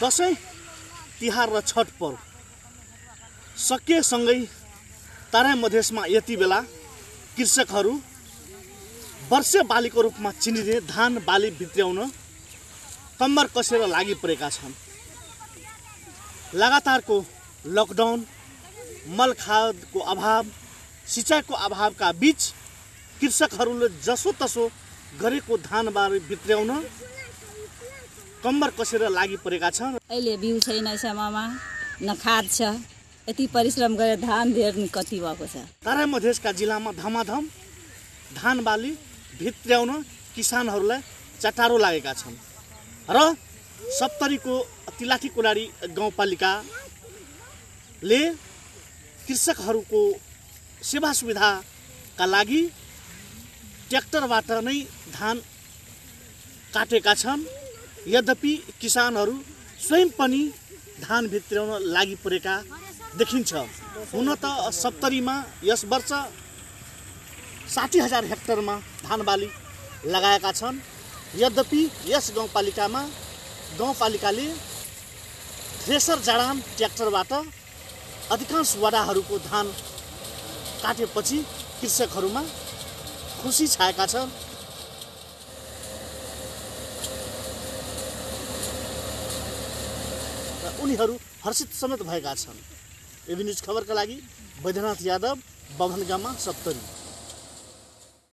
दसैँ तिहार र छठ पर्व। सकिएसँगै तराई मधेसमा यति बेला कृषकहरू वर्षे बालीको रूपमा चिनिने धान बाली भित्र्याउन कम्मर कसेर लागि परेका छन्। लगातारको लकडाउन मल खादको अभाव सिँचाइको अभावका बीच कृषकहरूले जसोतसो गरेको धान बाली भित्र्याउन कम्मर कसेर लागि परेका छन्? अहिले बिउ छैन समयमा न खाद छ। यति परिश्रम गरेर धान धेर कति भएको छ। तराई मधेसका जिल्लामा धमाधम धान बाली भित्र्याउन किसानहरूलाई चटारो लागेका छन्। र सप्तरीको तिलाठी कोलाडी गाउँपालिकाले कृषकहरूको सेवा सुविधाका लागि ट्र्याक्टरबाट नै धान काटेका छन्। यद्यपि किसानहरू स्वयं पनि धान भित्र्याउन लागि परेका देखिन्छ। हुन त सप्तरीमा यस वर्ष साठी हजार हेक्टरमा धान बाली लगाएका छन्। यद्यपि यस गाउँपालिकामा गाउँपालिकाले थ्रेसर जडान ट्र्याक्टरबाट अधिकांश वडाहरूको धान काटेपछि कृषकहरूमा खुसी छाएका छन्। उनीहरू हर्षित समेत भएका छन्। एबी न्युज खबरका लागि बैद्यनाथ यादव बभनगामा सप्तरी।